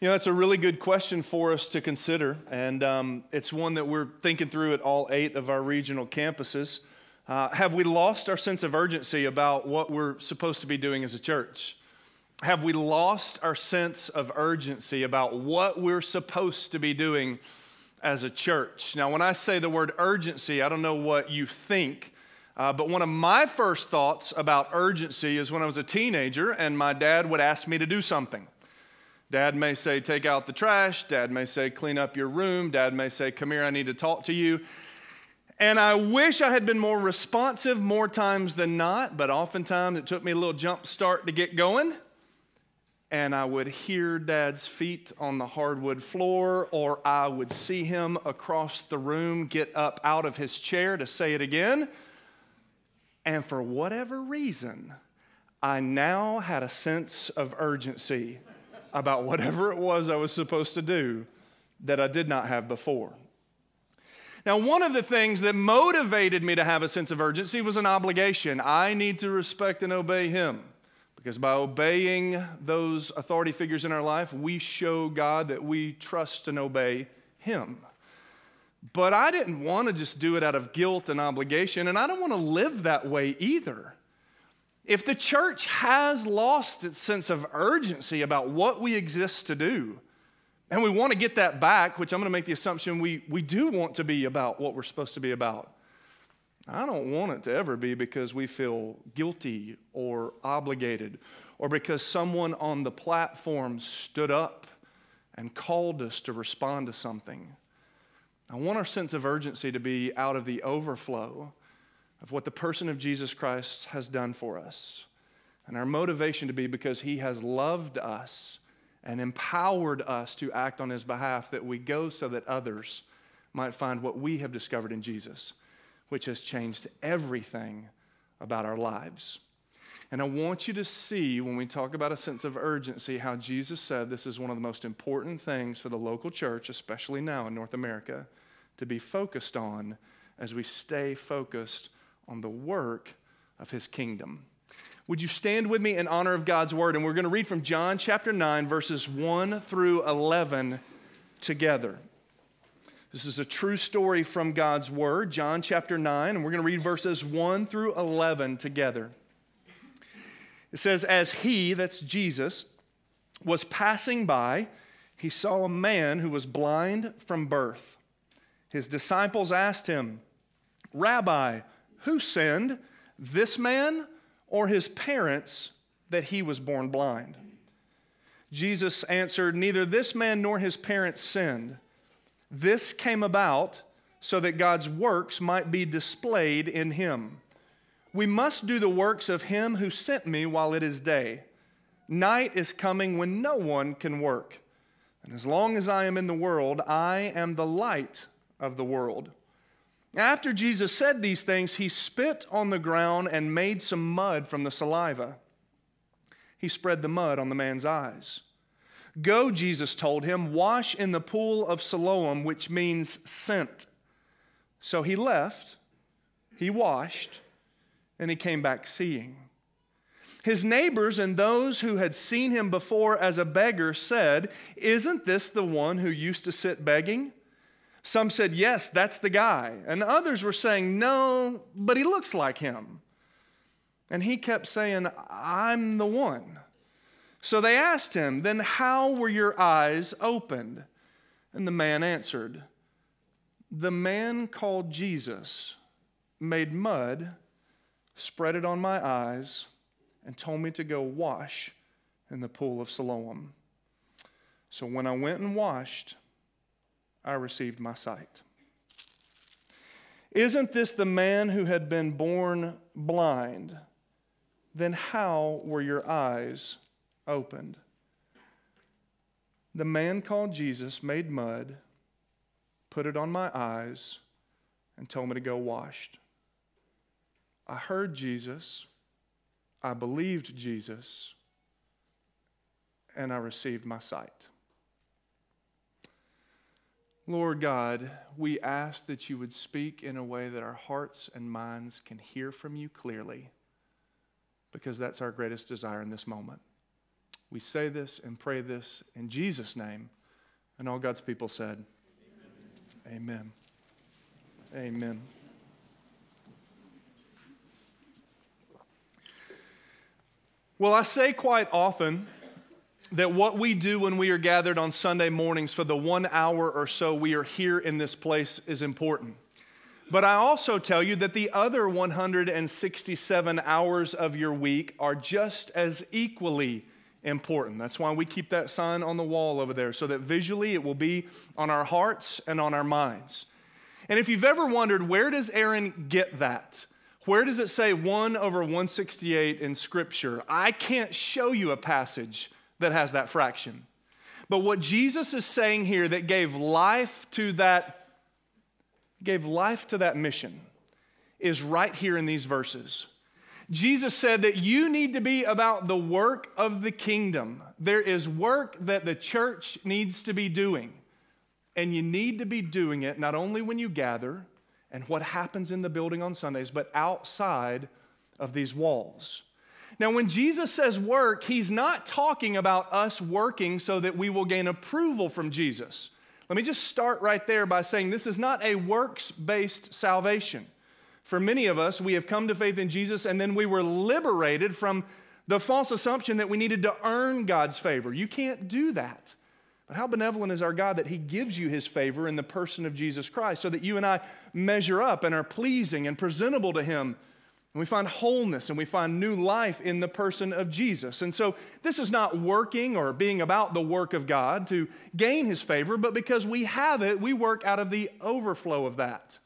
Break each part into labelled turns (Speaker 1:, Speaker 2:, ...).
Speaker 1: You know, that's a really good question for us to consider, and um, it's one that we're thinking through at all eight of our regional campuses. Uh, have we lost our sense of urgency about what we're supposed to be doing as a church? Have we lost our sense of urgency about what we're supposed to be doing as a church? Now, when I say the word urgency, I don't know what you think, uh, but one of my first thoughts about urgency is when I was a teenager and my dad would ask me to do something. Dad may say, Take out the trash. Dad may say, Clean up your room. Dad may say, Come here, I need to talk to you. And I wish I had been more responsive more times than not, but oftentimes it took me a little jump start to get going. And I would hear dad's feet on the hardwood floor, or I would see him across the room get up out of his chair to say it again. And for whatever reason, I now had a sense of urgency about whatever it was I was supposed to do that I did not have before. Now, one of the things that motivated me to have a sense of urgency was an obligation. I need to respect and obey Him. Because by obeying those authority figures in our life, we show God that we trust and obey Him. But I didn't want to just do it out of guilt and obligation, and I don't want to live that way either. If the church has lost its sense of urgency about what we exist to do, and we want to get that back, which I'm going to make the assumption we, we do want to be about what we're supposed to be about. I don't want it to ever be because we feel guilty or obligated or because someone on the platform stood up and called us to respond to something. I want our sense of urgency to be out of the overflow of what the person of Jesus Christ has done for us. And our motivation to be because he has loved us and empowered us to act on his behalf, that we go so that others might find what we have discovered in Jesus, which has changed everything about our lives. And I want you to see when we talk about a sense of urgency how Jesus said this is one of the most important things for the local church, especially now in North America, to be focused on as we stay focused on the work of his kingdom. Would you stand with me in honor of God's word? And we're going to read from John chapter 9, verses 1 through 11 together. This is a true story from God's word, John chapter 9, and we're going to read verses 1 through 11 together. It says, As he, that's Jesus, was passing by, he saw a man who was blind from birth. His disciples asked him, Rabbi, who sinned, this man or his parents, that he was born blind? Jesus answered, Neither this man nor his parents sinned. This came about so that God's works might be displayed in him. We must do the works of him who sent me while it is day. Night is coming when no one can work. And as long as I am in the world, I am the light of the world. After Jesus said these things, he spit on the ground and made some mud from the saliva. He spread the mud on the man's eyes. Go, Jesus told him, wash in the pool of Siloam, which means sent. So he left, he washed, and he came back seeing. His neighbors and those who had seen him before as a beggar said, Isn't this the one who used to sit begging? Some said, Yes, that's the guy. And others were saying, No, but he looks like him. And he kept saying, I'm the one. So they asked him, Then how were your eyes opened? And the man answered, The man called Jesus made mud, spread it on my eyes, and told me to go wash in the pool of Siloam. So when I went and washed, I received my sight. Isn't this the man who had been born blind? Then how were your eyes opened? The man called Jesus made mud, put it on my eyes, and told me to go washed. I heard Jesus, I believed Jesus, and I received my sight. Lord God, we ask that you would speak in a way that our hearts and minds can hear from you clearly, because that's our greatest desire in this moment. We say this and pray this in Jesus' name. And all God's people said, Amen. Amen. Amen. Well, I say quite often that what we do when we are gathered on Sunday mornings for the one hour or so we are here in this place is important. But I also tell you that the other 167 hours of your week are just as equally important. That's why we keep that sign on the wall over there, so that visually it will be on our hearts and on our minds. And if you've ever wondered, where does Aaron get that? Where does it say 1 over 168 in Scripture? I can't show you a passage that has that fraction. But what Jesus is saying here that gave life to that gave life to that mission is right here in these verses. Jesus said that you need to be about the work of the kingdom. There is work that the church needs to be doing. And you need to be doing it not only when you gather and what happens in the building on Sundays, but outside of these walls. Now, when Jesus says work, he's not talking about us working so that we will gain approval from Jesus. Let me just start right there by saying this is not a works based salvation. For many of us, we have come to faith in Jesus and then we were liberated from the false assumption that we needed to earn God's favor. You can't do that. But how benevolent is our God that He gives you His favor in the person of Jesus Christ so that you and I measure up and are pleasing and presentable to Him and we find wholeness and we find new life in the person of Jesus. And so this is not working or being about the work of God to gain his favor, but because we have it, we work out of the overflow of that.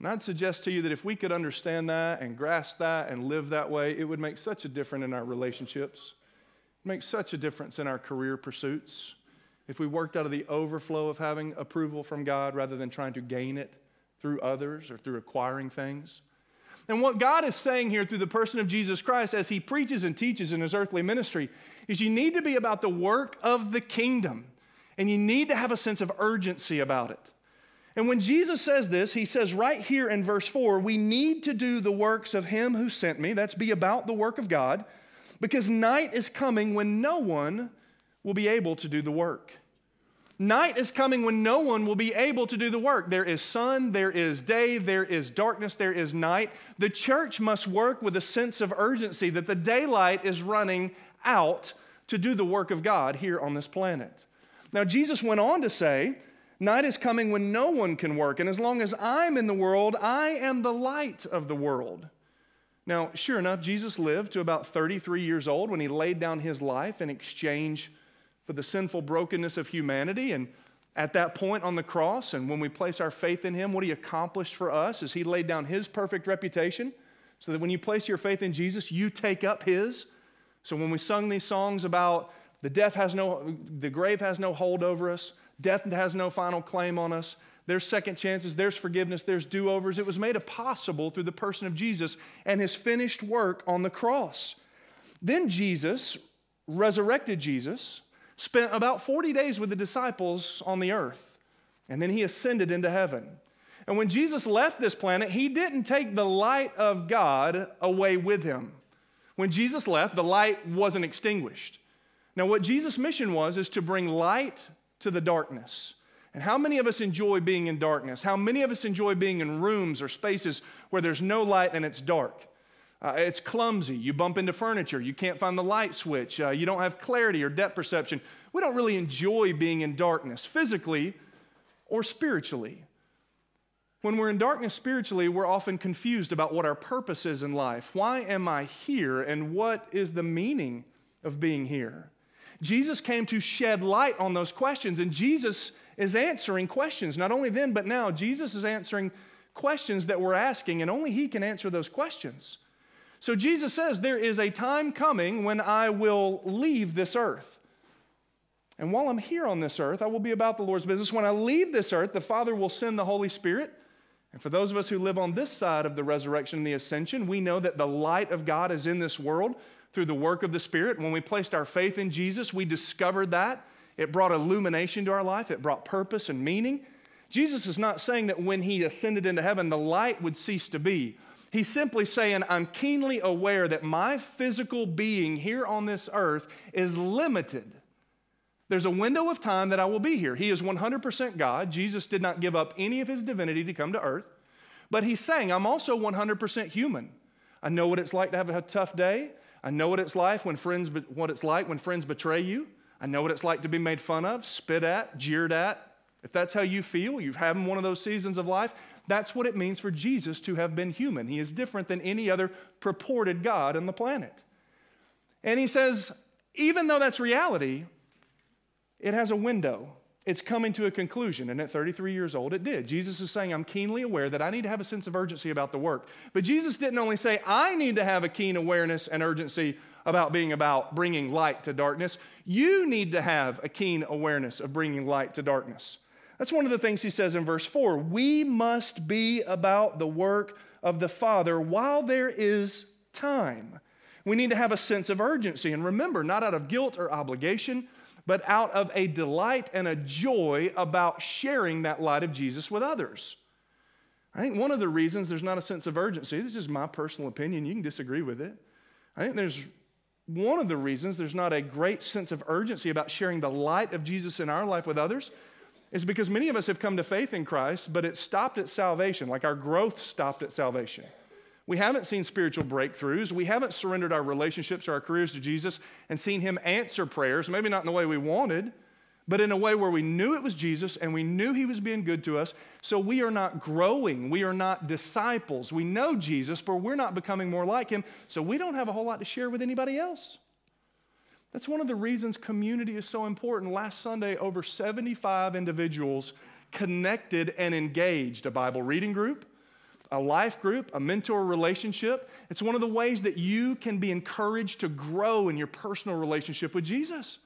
Speaker 1: And I'd suggest to you that if we could understand that and grasp that and live that way, it would make such a difference in our relationships, make such a difference in our career pursuits. If we worked out of the overflow of having approval from God rather than trying to gain it through others or through acquiring things. And what God is saying here through the person of Jesus Christ as he preaches and teaches in his earthly ministry is you need to be about the work of the kingdom and you need to have a sense of urgency about it. And when Jesus says this, he says right here in verse 4, we need to do the works of him who sent me. That's be about the work of God, because night is coming when no one will be able to do the work. Night is coming when no one will be able to do the work. There is sun, there is day, there is darkness, there is night. The church must work with a sense of urgency that the daylight is running out to do the work of God here on this planet. Now, Jesus went on to say, Night is coming when no one can work, and as long as I'm in the world, I am the light of the world. Now, sure enough, Jesus lived to about 33 years old when he laid down his life in exchange for the sinful brokenness of humanity. And at that point on the cross, and when we place our faith in Him, what He accomplished for us is He laid down His perfect reputation so that when you place your faith in Jesus, you take up His. So when we sung these songs about the death has no, the grave has no hold over us, death has no final claim on us, there's second chances, there's forgiveness, there's do overs. It was made possible through the person of Jesus and his finished work on the cross. Then Jesus, resurrected Jesus, spent about 40 days with the disciples on the earth, and then he ascended into heaven. And when Jesus left this planet, he didn't take the light of God away with him. When Jesus left, the light wasn't extinguished. Now, what Jesus' mission was is to bring light to the darkness. And how many of us enjoy being in darkness? How many of us enjoy being in rooms or spaces where there's no light and it's dark? Uh, it's clumsy. You bump into furniture. You can't find the light switch. Uh, you don't have clarity or depth perception. We don't really enjoy being in darkness, physically or spiritually. When we're in darkness spiritually, we're often confused about what our purpose is in life. Why am I here? And what is the meaning of being here? Jesus came to shed light on those questions, and Jesus is answering questions. Not only then, but now, Jesus is answering questions that we're asking, and only He can answer those questions. So Jesus says, There is a time coming when I will leave this earth. And while I'm here on this earth, I will be about the Lord's business. When I leave this earth, the Father will send the Holy Spirit. And for those of us who live on this side of the resurrection and the ascension, we know that the light of God is in this world through the work of the Spirit. When we placed our faith in Jesus, we discovered that. It brought illumination to our life, it brought purpose and meaning. Jesus is not saying that when he ascended into heaven, the light would cease to be. He's simply saying, I'm keenly aware that my physical being here on this earth is limited. There's a window of time that I will be here. He is 100% God. Jesus did not give up any of his divinity to come to earth. But he's saying, I'm also 100% human. I know what it's like to have a tough day. I know what it's like when friends, what it's like when friends betray you. I know what it's like to be made fun of, spit at, jeered at. If that's how you feel, you're having one of those seasons of life, that's what it means for Jesus to have been human. He is different than any other purported God on the planet. And he says, even though that's reality, it has a window. It's coming to a conclusion. And at 33 years old, it did. Jesus is saying, I'm keenly aware that I need to have a sense of urgency about the work. But Jesus didn't only say, I need to have a keen awareness and urgency about being about bringing light to darkness. You need to have a keen awareness of bringing light to darkness. That's one of the things he says in verse 4. We must be about the work of the Father while there is time. We need to have a sense of urgency. And remember, not out of guilt or obligation, but out of a delight and a joy about sharing that light of Jesus with others. I think one of the reasons there's not a sense of urgency, this is my personal opinion, you can disagree with it. I think there's one of the reasons there's not a great sense of urgency about sharing the light of Jesus in our life with others is because many of us have come to faith in Christ, but it stopped at salvation, like our growth stopped at salvation. We haven't seen spiritual breakthroughs. We haven't surrendered our relationships or our careers to Jesus and seen Him answer prayers, maybe not in the way we wanted, but in a way where we knew it was Jesus and we knew He was being good to us. So we are not growing. We are not disciples. We know Jesus, but we're not becoming more like Him. So we don't have a whole lot to share with anybody else. That's one of the reasons community is so important. Last Sunday, over 75 individuals connected and engaged a Bible reading group, a life group, a mentor relationship. It's one of the ways that you can be encouraged to grow in your personal relationship with Jesus.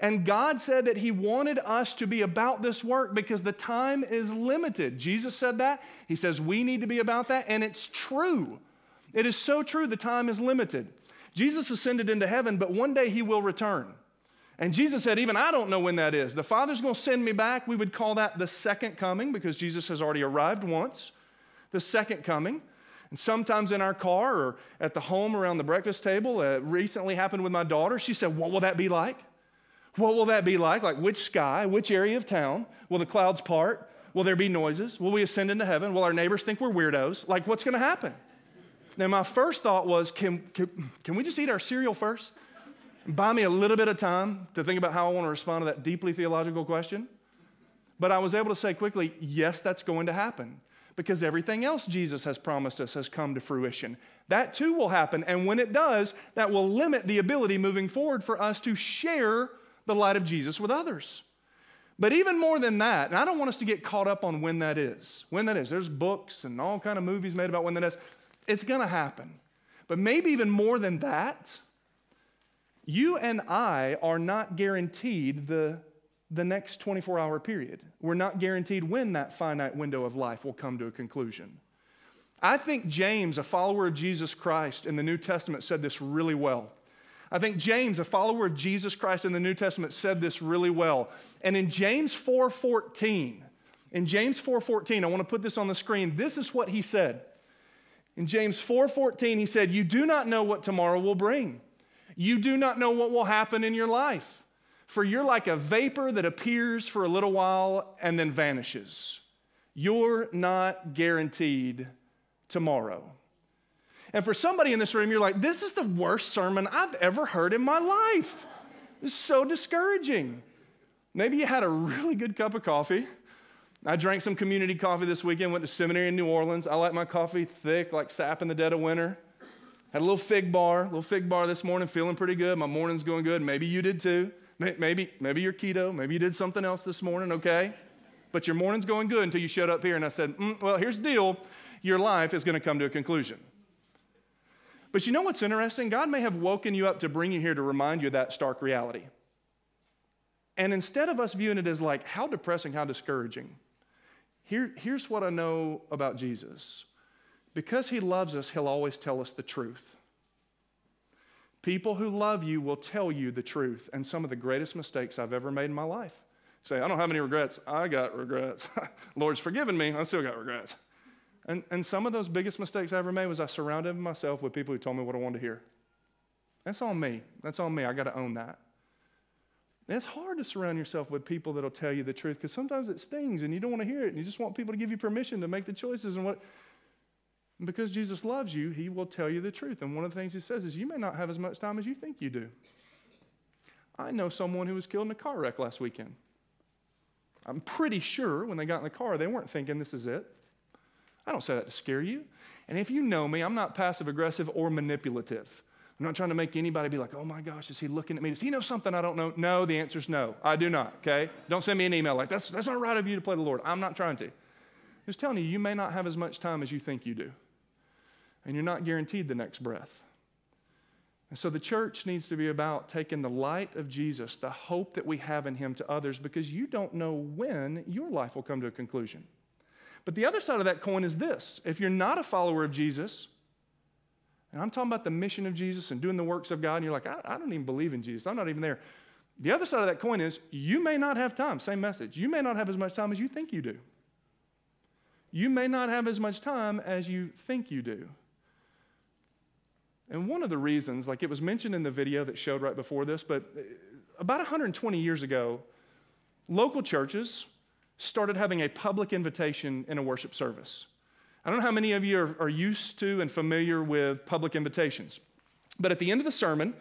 Speaker 1: And God said that He wanted us to be about this work because the time is limited. Jesus said that. He says we need to be about that, and it's true. It is so true, the time is limited. Jesus ascended into heaven, but one day he will return. And Jesus said, Even I don't know when that is. The Father's going to send me back. We would call that the second coming because Jesus has already arrived once. The second coming. And sometimes in our car or at the home around the breakfast table, it recently happened with my daughter. She said, What will that be like? What will that be like? Like which sky, which area of town? Will the clouds part? Will there be noises? Will we ascend into heaven? Will our neighbors think we're weirdos? Like what's going to happen? Now, my first thought was can, can, can we just eat our cereal first? Buy me a little bit of time to think about how I want to respond to that deeply theological question. But I was able to say quickly, yes, that's going to happen because everything else Jesus has promised us has come to fruition. That too will happen. And when it does, that will limit the ability moving forward for us to share the light of Jesus with others. But even more than that, and I don't want us to get caught up on when that is. When that is. There's books and all kind of movies made about when that is. It's going to happen. But maybe even more than that, you and I are not guaranteed the, the next 24 hour period. We're not guaranteed when that finite window of life will come to a conclusion. I think James, a follower of Jesus Christ in the New Testament, said this really well. I think James, a follower of Jesus Christ in the New Testament, said this really well. And in James 4:14, in James 4:14, I want to put this on the screen. This is what he said. In James 4:14 he said, "You do not know what tomorrow will bring. You do not know what will happen in your life, for you're like a vapor that appears for a little while and then vanishes. You're not guaranteed tomorrow." And for somebody in this room, you're like, "This is the worst sermon I've ever heard in my life. Is so discouraging." Maybe you had a really good cup of coffee I drank some community coffee this weekend, went to seminary in New Orleans. I like my coffee thick, like sap in the dead of winter. Had a little fig bar, little fig bar this morning, feeling pretty good. My morning's going good. Maybe you did too. Maybe, maybe you're keto. Maybe you did something else this morning, okay? But your morning's going good until you showed up here and I said, mm, well, here's the deal. Your life is going to come to a conclusion. But you know what's interesting? God may have woken you up to bring you here to remind you of that stark reality. And instead of us viewing it as like, how depressing, how discouraging, here, here's what I know about Jesus because he loves us, he'll always tell us the truth. People who love you will tell you the truth. And some of the greatest mistakes I've ever made in my life. Say, I don't have any regrets. I got regrets. Lord's forgiven me. I still got regrets. And, and some of those biggest mistakes I ever made was I surrounded myself with people who told me what I wanted to hear. That's on me. That's on me. I got to own that. And it's hard to surround yourself with people that'll tell you the truth because sometimes it stings and you don't want to hear it and you just want people to give you permission to make the choices and what. because Jesus loves you, he will tell you the truth. And one of the things he says is, you may not have as much time as you think you do. I know someone who was killed in a car wreck last weekend. I'm pretty sure when they got in the car, they weren't thinking, this is it. I don't say that to scare you. And if you know me, I'm not passive aggressive or manipulative. I'm not trying to make anybody be like, oh my gosh, is he looking at me? Does he know something I don't know? No, the answer is no. I do not, okay? Don't send me an email like, that's, that's not right of you to play the Lord. I'm not trying to. I'm Just telling you, you may not have as much time as you think you do. And you're not guaranteed the next breath. And so the church needs to be about taking the light of Jesus, the hope that we have in him to others, because you don't know when your life will come to a conclusion. But the other side of that coin is this if you're not a follower of Jesus, and I'm talking about the mission of Jesus and doing the works of God, and you're like, I, I don't even believe in Jesus, I'm not even there. The other side of that coin is you may not have time, same message. You may not have as much time as you think you do. You may not have as much time as you think you do. And one of the reasons, like it was mentioned in the video that showed right before this, but uh, about 120 years ago, local churches started having a public invitation in a worship service. I don't know how many of you are, are, used to and familiar with public invitations, but at the end of the sermon,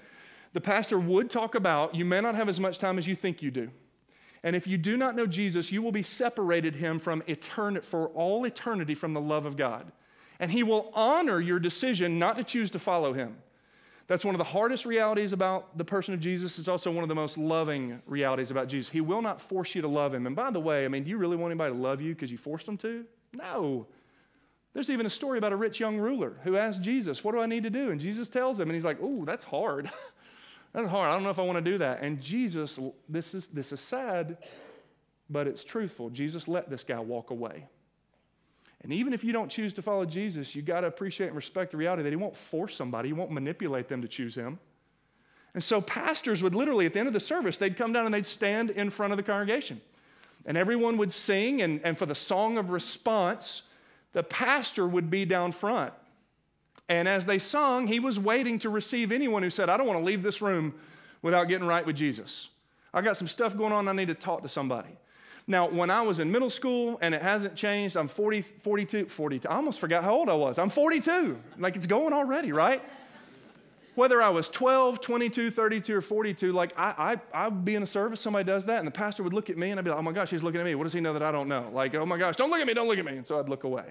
Speaker 1: the pastor would talk about you may not have as much time as you think you do. And if you do not know Jesus, you will be separated him from eternity for all eternity from the love of God and He will honor your decision not to choose to follow Him. That's one of the hardest realities about the person of Jesus. It's also one of the most loving realities about Jesus. He will not force you to love Him. And by the way, I mean, do you really want anybody to love you because you forced them to? No. There's even a story about a rich young ruler who asked Jesus, What do I need to do? And Jesus tells him, and he's like, Oh, that's hard. that's hard. I don't know if I want to do that. And Jesus, this is, this is sad, but it's truthful. Jesus let this guy walk away. And even if you don't choose to follow Jesus, you got to appreciate and respect the reality that He won't force somebody, He won't manipulate them to choose Him. And so, pastors would literally, at the end of the service, they'd come down and they'd stand in front of the congregation. And everyone would sing, and, and for the song of response, the pastor would be down front. And as they sung, he was waiting to receive anyone who said, I don't want to leave this room without getting right with Jesus. I got some stuff going on, I need to talk to somebody. Now, when I was in middle school, and it hasn't changed, I'm 40, 42, 42. I almost forgot how old I was. I'm 42. Like it's going already, right? Whether I was 12, 22, 32, or 42, like I, I, I'd be in a service, somebody does that, and the pastor would look at me, and I'd be like, oh my gosh, he's looking at me. What does he know that I don't know? Like, oh my gosh, don't look at me, don't look at me. And so I'd look away.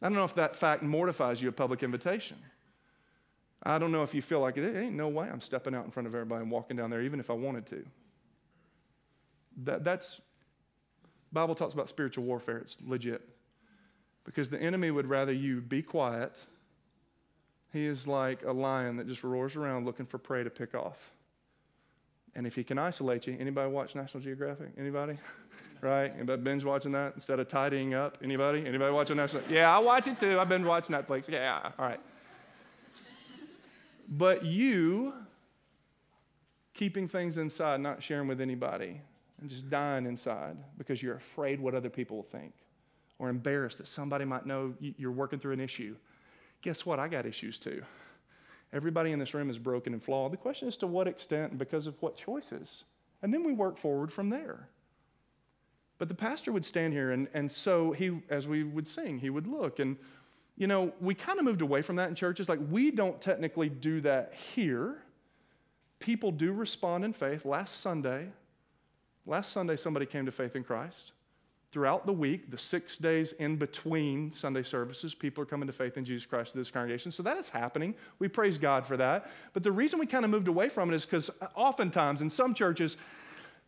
Speaker 1: I don't know if that fact mortifies you a public invitation. I don't know if you feel like it ain't no way I'm stepping out in front of everybody and walking down there, even if I wanted to. That, that's Bible talks about spiritual warfare. It's legit. Because the enemy would rather you be quiet. He is like a lion that just roars around looking for prey to pick off. And if he can isolate you, anybody watch National Geographic? Anybody? right? Anybody binge watching that instead of tidying up? Anybody? Anybody watching National? Yeah, I watch it too. I've been watching Netflix. Yeah, all right. But you keeping things inside, not sharing with anybody, and just dying inside because you're afraid what other people will think or embarrassed that somebody might know you're working through an issue. Guess what? I got issues too. Everybody in this room is broken and flawed. The question is to what extent and because of what choices. And then we work forward from there. But the pastor would stand here, and, and so he, as we would sing, he would look. And, you know, we kind of moved away from that in churches. Like, we don't technically do that here. People do respond in faith. Last Sunday, Last Sunday, somebody came to faith in Christ. Throughout the week, the six days in between Sunday services, people are coming to faith in Jesus Christ to this congregation. So that is happening. We praise God for that. But the reason we kind of moved away from it is because oftentimes in some churches,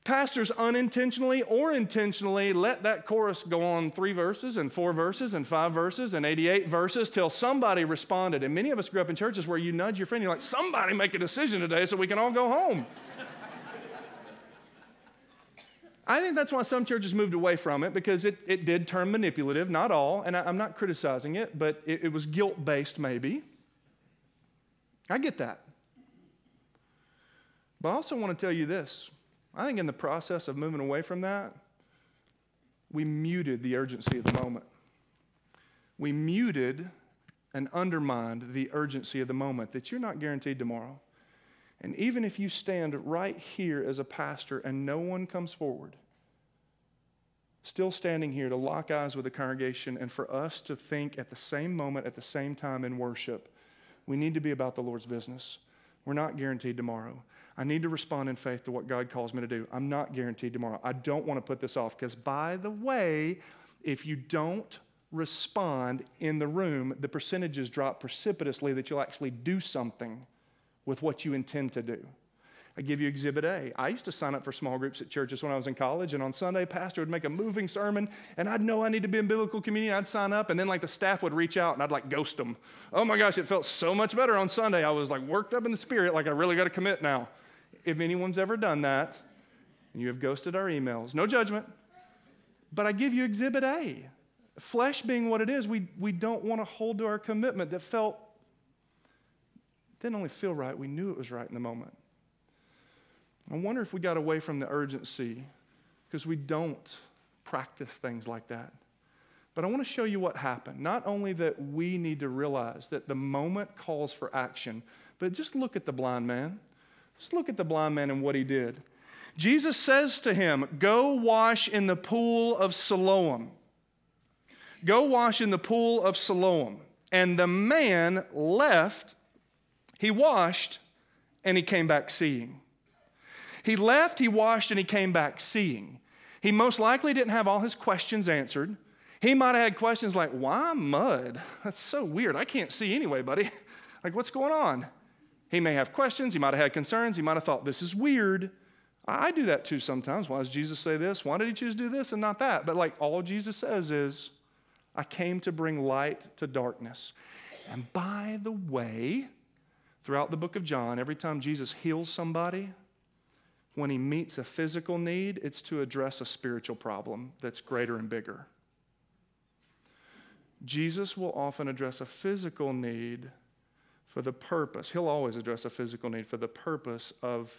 Speaker 1: pastors unintentionally or intentionally let that chorus go on three verses and four verses and five verses and 88 verses till somebody responded. And many of us grew up in churches where you nudge your friend, you're like, somebody make a decision today so we can all go home. I think that's why some churches moved away from it because it, it did turn manipulative, not all, and I, am not criticizing it, but it, it was guilt based maybe. I get that. But I also want to tell you this I think in the process of moving away from that, we muted the urgency of the moment. we muted and undermined the urgency of the moment that you're not guaranteed tomorrow. And even if you stand right here as a pastor and no one comes forward, still standing here to lock eyes with the congregation and for us to think at the same moment, at the same time in worship, we need to be about the Lord's business. We're not guaranteed tomorrow. I need to respond in faith to what God calls me to do. I'm not guaranteed tomorrow. I don't want to put this off because, by the way, if you don't respond in the room, the percentages drop precipitously that you'll actually do something with what you intend to do. I give you Exhibit A. I used to sign up for small groups at churches when I was in college, and on Sunday, pastor would make a moving sermon, and I'd know I need to be in biblical community. I'd sign up, and then like the staff would reach out, and I'd like ghost them. Oh my gosh, it felt so much better on Sunday. I was like worked up in the spirit, like I really got to commit now. If anyone's ever done that, and you have ghosted our emails, no judgment, but I give you Exhibit A. Flesh being what it is, we, we don't want to hold to our commitment that felt, didn't only feel right, we knew it was right in the moment. I wonder if we got away from the urgency because we don't practice things like that. But I want to show you what happened. Not only that we need to realize that the moment calls for action, but just look at the blind man. Just look at the blind man and what he did. Jesus says to him, Go wash in the pool of Siloam. Go wash in the pool of Siloam. And the man left, he washed, and he came back seeing. He left, he washed, and he came back seeing. He most likely didn't have all his questions answered. He might have had questions like, Why mud? That's so weird. I can't see anyway, buddy. like, what's going on? He may have questions. He might have had concerns. He might have thought, This is weird. I do that too sometimes. Why does Jesus say this? Why did he choose to do this and not that? But like all Jesus says is, I came to bring light to darkness. And by the way, throughout the book of John, every time Jesus heals somebody, when he meets a physical need, it's to address a spiritual problem that's greater and bigger. Jesus will often address a physical need for the purpose, he'll always address a physical need for the purpose of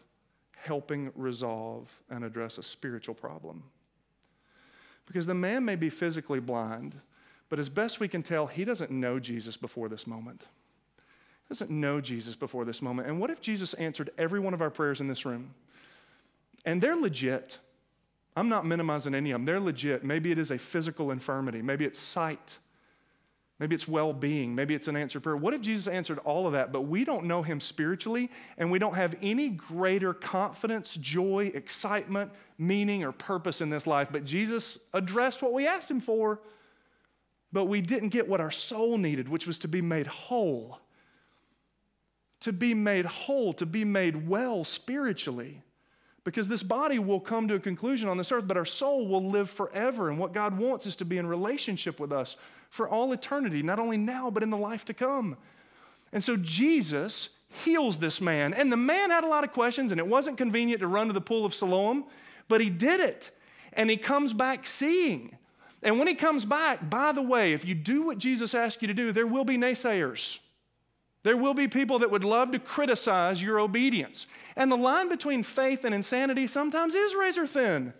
Speaker 1: helping resolve and address a spiritual problem. Because the man may be physically blind, but as best we can tell, he doesn't know Jesus before this moment. Doesn't know Jesus before this moment. And what if Jesus answered every one of our prayers in this room? And they're legit. I'm not minimizing any of them. They're legit. Maybe it is a physical infirmity. Maybe it's sight. Maybe it's well being. Maybe it's an answered prayer. What if Jesus answered all of that, but we don't know him spiritually and we don't have any greater confidence, joy, excitement, meaning, or purpose in this life? But Jesus addressed what we asked him for, but we didn't get what our soul needed, which was to be made whole. To be made whole, to be made well spiritually because this body will come to a conclusion on this earth, but our soul will live forever. And what God wants is to be in relationship with us for all eternity, not only now, but in the life to come. And so Jesus heals this man. And the man had a lot of questions, and it wasn't convenient to run to the pool of Siloam, but he did it. And he comes back seeing. And when he comes back, by the way, if you do what Jesus asked you to do, there will be naysayers. There will be people that would love to criticize your obedience. And the line between faith and insanity sometimes is razor thin.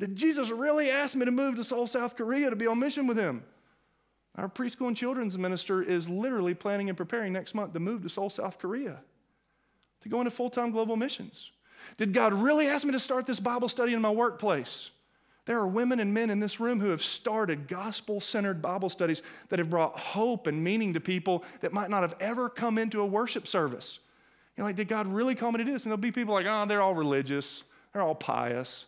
Speaker 1: Did Jesus really ask me to move to Seoul, South Korea to be on mission with him? Our preschool and children's minister is literally planning and preparing next month to move to Seoul, South Korea to go into full time global missions. Did God really ask me to start this Bible study in my workplace? There are women and men in this room who have started gospel centered Bible studies that have brought hope and meaning to people that might not have ever come into a worship service. You're like, did God really call me to do this? And there'll be people like, oh, they're all religious, they're all pious.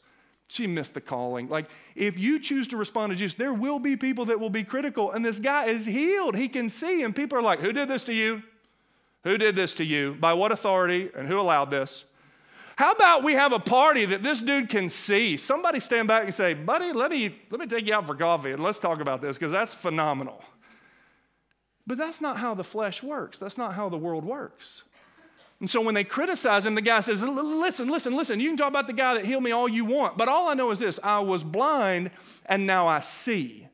Speaker 1: She missed the calling. Like, if you choose to respond to Jesus, there will be people that will be critical. And this guy is healed. He can see. And people are like, Who did this to you? Who did this to you? By what authority? And who allowed this? How about we have a party that this dude can see? Somebody stand back and say, buddy, let me, let me take you out for coffee and let's talk about this because that's phenomenal. But that's not how the flesh works. That's not how the world works. And so when they criticize him, the guy says, Listen, listen, listen, you can talk about the guy that healed me all you want, but all I know is this I was blind and now I see.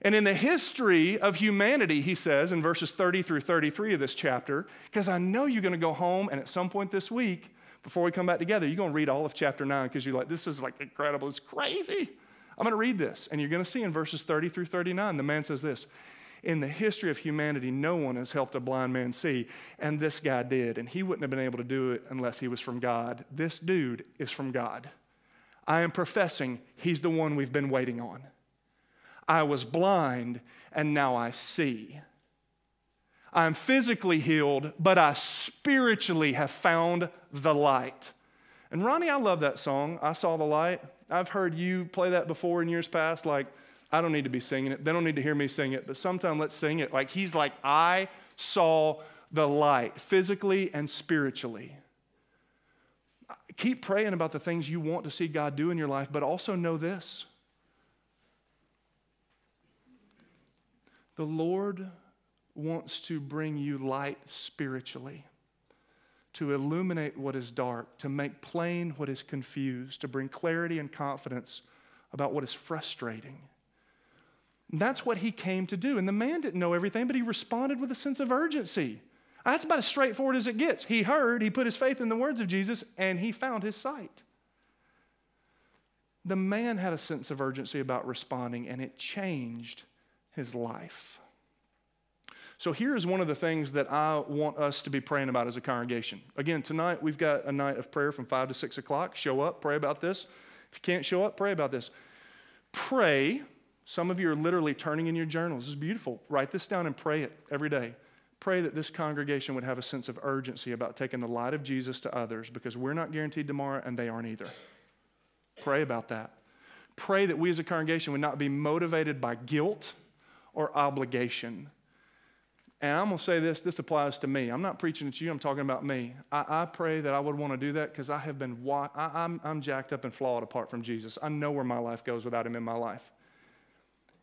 Speaker 1: And in the history of humanity, he says in verses 30 through 33 of this chapter, because I know you're going to go home and at some point this week, before we come back together, you're going to read all of chapter 9 because you're like, this is like incredible. It's crazy. I'm going to read this. And you're going to see in verses 30 through 39, the man says this In the history of humanity, no one has helped a blind man see, and this guy did, and he wouldn't have been able to do it unless he was from God. This dude is from God. I am professing he's the one we've been waiting on. I was blind, and now I see. I'm physically healed, but I spiritually have found the light. And Ronnie, I love that song, I Saw the Light. I've heard you play that before in years past. Like, I don't need to be singing it. They don't need to hear me sing it, but sometime let's sing it. Like, he's like, I saw the light physically and spiritually. Keep praying about the things you want to see God do in your life, but also know this the Lord wants to bring you light spiritually, to illuminate what is dark, to make plain what is confused, to bring clarity and confidence about what is frustrating. And that's what he came to do. And the man didn't know everything, but he responded with a sense of urgency. That's about as straightforward as it gets. He heard, he put his faith in the words of Jesus, and he found his sight. The man had a sense of urgency about responding, and it changed his life. So here is one of the things that I want us to be praying about as a congregation. Again, tonight we've got a night of prayer from 5 to 6 o'clock. Show up, pray about this. If you can't show up, pray about this. Pray. Some of you are literally turning in your journals. This is beautiful. Write this down and pray it every day. Pray that this congregation would have a sense of urgency about taking the light of Jesus to others because we're not guaranteed tomorrow and they aren't either. Pray about that. Pray that we as a congregation would not be motivated by guilt or obligation and I'm going to say this, this applies to me. I'm not preaching to you, I'm talking about me. I, I pray that I would want to do that because I have been, I, I'm, I'm jacked up and flawed apart from Jesus. I know where my life goes without Him in my life.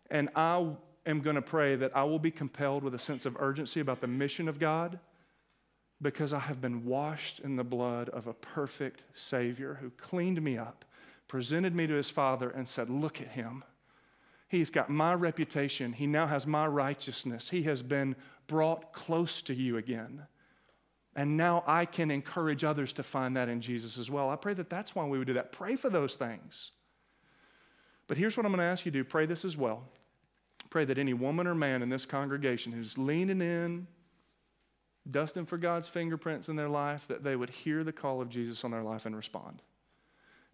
Speaker 1: And I am going to pray that I will be compelled with a sense of urgency about the mission of God because I have been washed in the blood of a perfect Savior who cleaned me up, presented me to His Father, and said, Look at Him. He's got my reputation. He now has my righteousness. He has been brought close to you again. And now I can encourage others to find that in Jesus as well. I pray that that's why we would do that. Pray for those things. But here's what I'm going to ask you to do pray this as well. Pray that any woman or man in this congregation who's leaning in, dusting for God's fingerprints in their life, that they would hear the call of Jesus on their life and respond.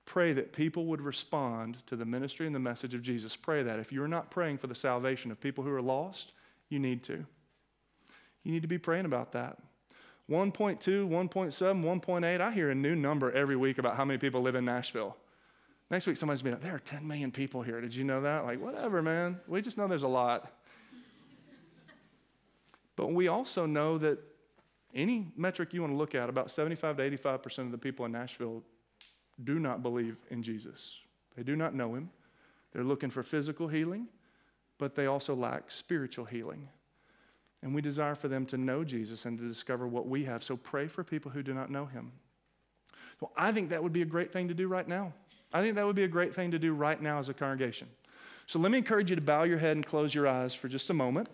Speaker 1: Pray that people would respond to the ministry and the message of Jesus. Pray that. If you're not praying for the salvation of people who are lost, you need to. You need to be praying about that. 1.2, 1.7, 1.8. I hear a new number every week about how many people live in Nashville. Next week, somebody's going to be like, there are 10 million people here. Did you know that? Like, whatever, man. We just know there's a lot. but we also know that any metric you want to look at, about 75 to 85% of the people in Nashville do not believe in Jesus. They do not know him. They're looking for physical healing, but they also lack spiritual healing. And we desire for them to know Jesus and to discover what we have. So pray for people who do not know him. Well, I think that would be a great thing to do right now. I think that would be a great thing to do right now as a congregation. So let me encourage you to bow your head and close your eyes for just a moment.